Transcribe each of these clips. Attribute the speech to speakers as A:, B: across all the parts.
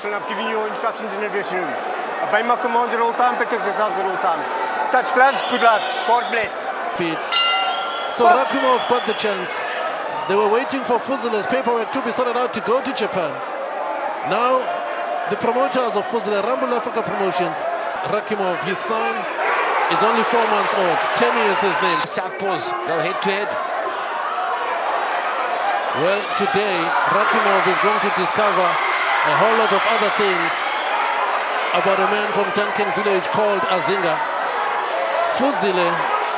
A: And I've given you instructions in the dressing room. Obey my commands at all times, protect yourselves at all times. Touch gloves, good luck. God bless.
B: Beats. So Rakhimov got the chance. They were waiting for Fuzile's paperwork to be sorted out to go to Japan. Now, the promoters of Fuzile, Rumble Africa Promotions, Rakhimov, his son, is only four months old. Temi is his name.
C: Southpaws go head to head.
B: Well, today, Rakhimov is going to discover a whole lot of other things about a man from Duncan village called Azinga. Fuzile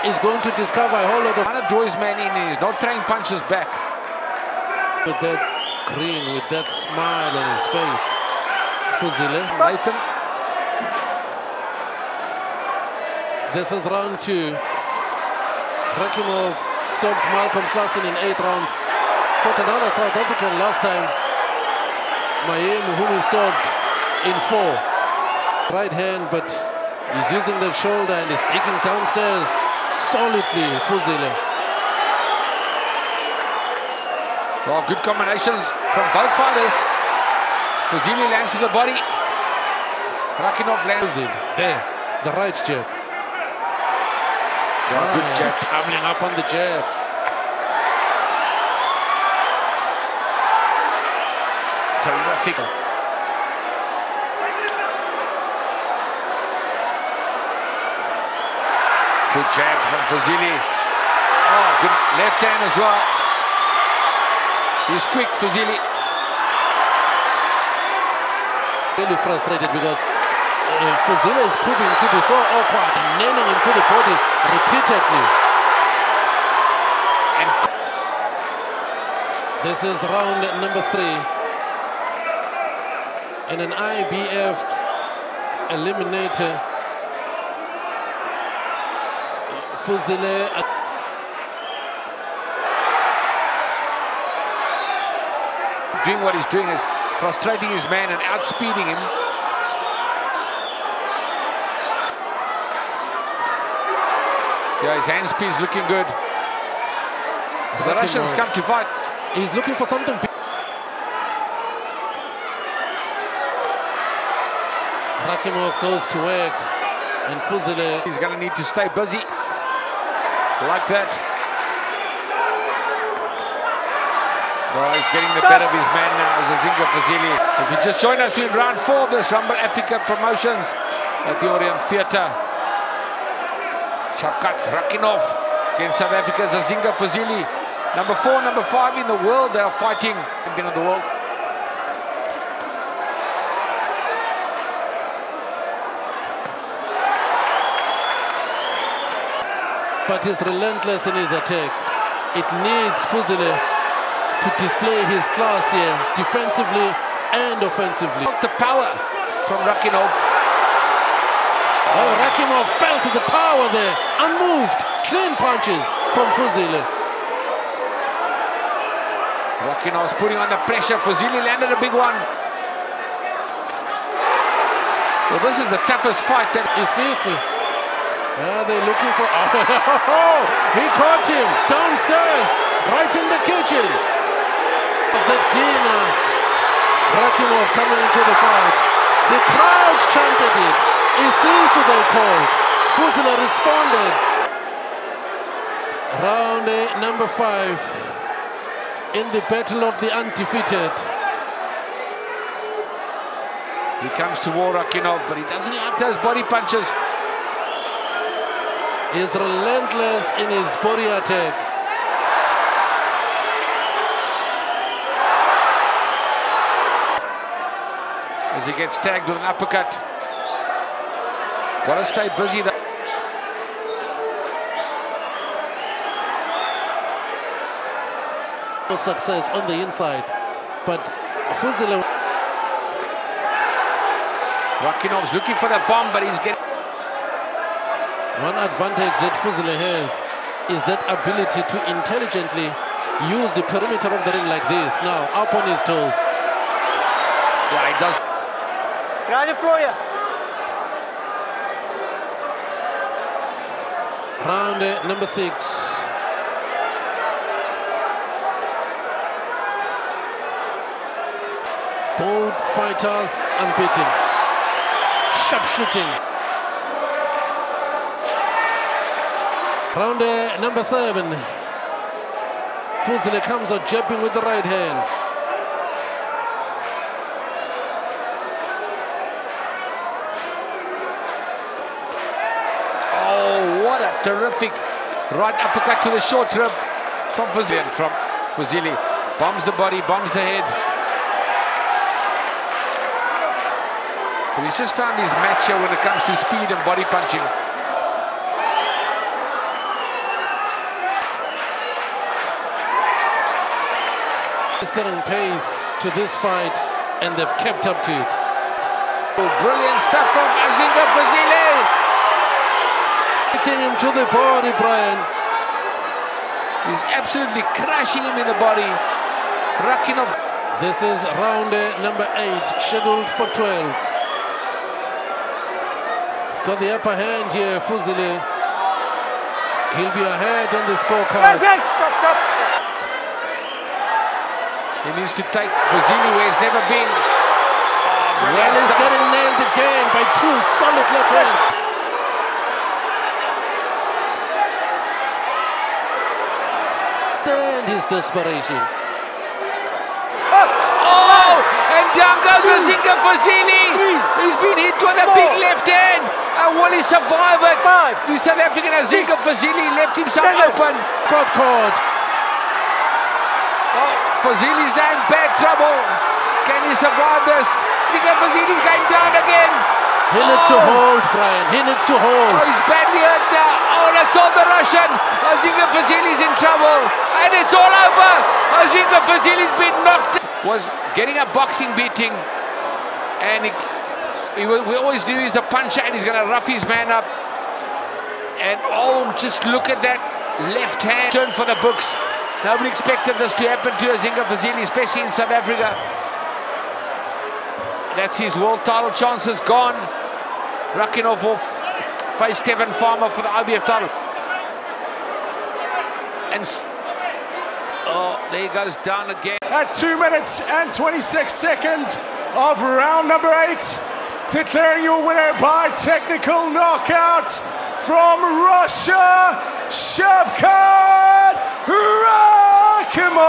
B: is going to discover a whole lot of...
C: Trying to draw his man in, he's not throwing punches back.
B: With that grin, with that smile on his face. Fuzile.
C: Latham.
B: This is round two. Rakhimov stopped Malcolm Klassen in eight rounds. Fought another South African last time. Mayem, whom he stopped in four. Right hand, but he's using the shoulder and is digging downstairs solidly, Fuzile.
C: Well, good combinations from both fighters. Fuzile lands to the body. Rakhimov lands.
B: Fuzile, there, the right jab.
C: Well, good
B: Ah,
C: jab.
B: he's coming up on the jab.
C: Terrific. Good jab from Fuzile. Oh, good left hand as well. He's quick, Fuzile.
B: Really frustrated because uh, Fuzile is proving to be so awkward and nailing him to the body repeatedly.
C: And
B: This is round number three in an IBF eliminator. Fuzile
C: doing what he's doing is frustrating his man and outspeeding him. Yeah, his hand is looking good. The Russians come to fight.
B: He's looking for something big. Rakhimov goes to work and Fuzile
C: He's going to need to stay busy like that. Oh, he's getting the better of his man now, Zazinga Fuzile. If you just join us in round four of this Rumble Africa Promotions at the Orient Theatre. Shavkat Rakhimov against South Africa's Zazinga Fuzile. Number four, number five in the world, they are fighting. Champion of the world.
B: But he's relentless in his attack. It needs Fuzile to display his class here, defensively and offensively.
C: The power from Rakhimov.
B: Oh, Rakhimov fell to the power there, unmoved, clean punches from Fuzile.
C: Rakhimov's putting on the pressure. Fuzile landed a big one. Well, this is the toughest fight that
B: Isisu. Yeah, they're looking for. Oh, he caught him downstairs, right in the kitchen. As the Dina Rakhimov coming into the fight. The crowd chanted it. Isisu they called. Fuzile responded. Round eh, number five in the battle of the undefeated.
C: he comes to war, Rakhimov, but he doesn't like those body punches.
B: He's relentless in his body attack.
C: As he gets tagged with an uppercut. Got to stay busy. though.
B: success on the inside. But Fuzile
C: Rakhimov's looking for the bomb, but he's getting.
B: One advantage that Fuzile has is that ability to intelligently use the perimeter of the ring like this. Now, up on his toes.
C: Yeah, he does.
A: Get on the.
B: Round uh, number six. Both fighters unbeaten. Sharp shooting. Round number seven. Fuzile comes out jumping with the right hand.
C: Oh, what a terrific right uppercut to the short rib from Fuzile. From Fuzile. Bombs the body, bombs the head. But he's just found his match here when it comes to speed and body punching.
B: Mastering pace to this fight and they've kept up to it.
C: Brilliant stuff from Azinga Fuzile.
B: Taking him to the body, Brian.
C: He's absolutely crashing him in the body. Rakhimov.
B: This is round uh, number eight, scheduled for 12. He's got the upper hand here, Fuzile. He'll be ahead on the scorecard.
A: Hey, stop, stop.
C: He needs to take Fuzile where he's never been. Oh,
B: Well, he's
C: stuff.
B: getting nailed again by two solid left hands. And his desperation.
C: Oh, oh and down goes Azinga Fuzile. He's been hit with a big left hand. And will he survive it?
A: Five.
C: The South African uh, Azinga Fuzile left himself
A: Seven.
C: open.
B: Got caught.
C: Oh, Fuzile's now in bad trouble. Can he survive this? Azinga Fuzile's going down again.
B: He needs to
C: Oh.
B: hold, Brian. He needs to hold.
C: Oh,
B: hold.
C: he's badly hurt now. Oh, I saw the Russian. Azinga Fuzile's in trouble. And it's all over. Azinga Fuzile's been knocked. Was getting a boxing beating. And he, he, wa- we always knew he's a puncher and he's going to rough his man up. And oh, just look at that left hand turn for the books. Nobody expected this to happen to Azinga Fuzile, especially in South Africa. That's his world title chances gone. Rakhimov will face Tevin Farmer for the IBF title. And oh, there he goes down again.
D: at 2 minutes and 26 seconds of round number 8. Declaring your winner by technical knockout from Russia, Shavkat Rakhimov.